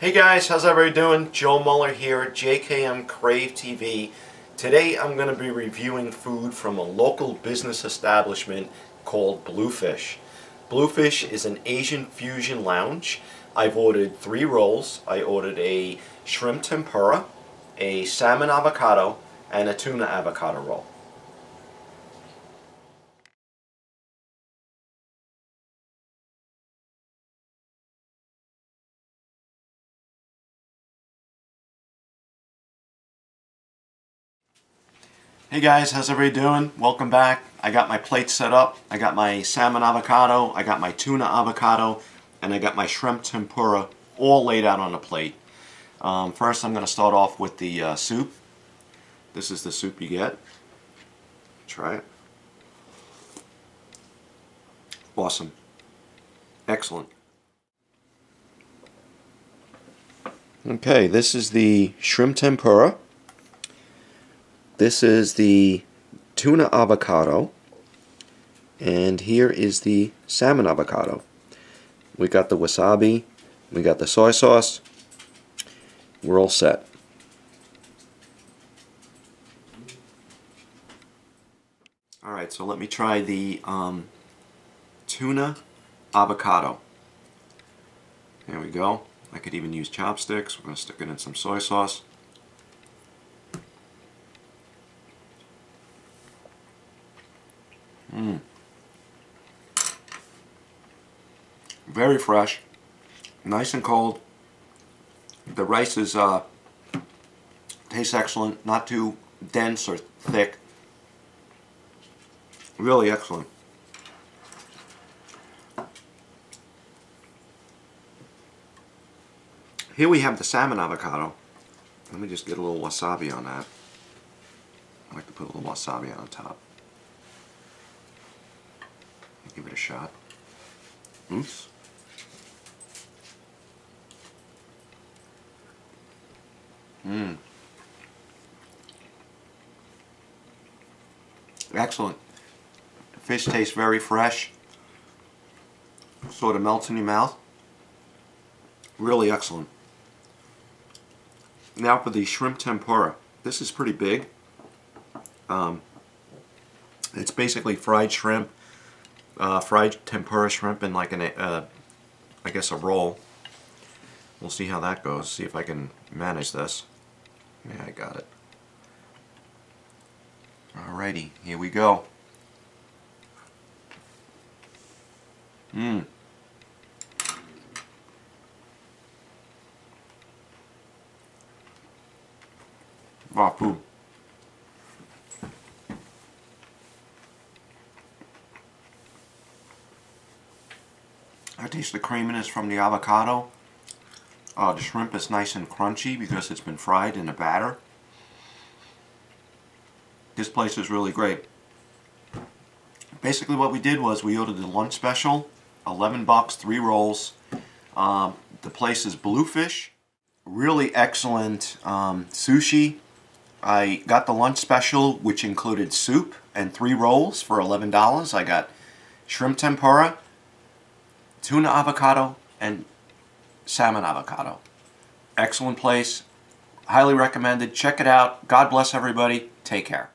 Hey guys, how's everybody doing? Joe Muller here at JKM Crave TV. Today I'm going to be reviewing food from a local business establishment called Bluefish. Bluefish is an Asian fusion lounge. I've ordered three rolls. I ordered a shrimp tempura, a salmon avocado, and a tuna avocado roll. Hey guys, how's everybody doing? Welcome back. I got my plate set up. I got my salmon avocado, I got my tuna avocado, and I got my shrimp tempura all laid out on a plate. Um, first I'm going to start off with the uh, soup. This is the soup you get. Try it. Awesome. Excellent. Okay, this is the shrimp tempura. This is the tuna avocado. And here is the salmon avocado. We got the wasabi. We got the soy sauce. We're all set. Alright, so let me try the um, tuna avocado. There we go. I could even use chopsticks. We're going to stick it in some soy sauce. Mm. Very fresh, nice and cold. The rice is uh, tastes excellent, not too dense or thick. Really excellent. Here we have the salmon avocado. Let me just get a little wasabi on that. I like to put a little wasabi on top. Give it a shot. Oops. Mmm. Excellent. The fish tastes very fresh. Sort of melts in your mouth. Really excellent. Now for the shrimp tempura. This is pretty big. Um, it's basically fried shrimp uh, fried tempura shrimp in like an, uh, I guess a roll. We'll see how that goes, see if I can manage this. Yeah, I got it. Alrighty, here we go. Mmm. Wow, I taste the creaminess from the avocado. Uh, the shrimp is nice and crunchy because it's been fried in a batter. This place is really great. Basically what we did was we ordered the lunch special, 11 bucks, three rolls. Um, the place is Bluefish. Really excellent um, sushi. I got the lunch special which included soup and three rolls for $11. I got shrimp tempura, tuna avocado, and salmon avocado. Excellent place. Highly recommended. Check it out. God bless everybody. Take care.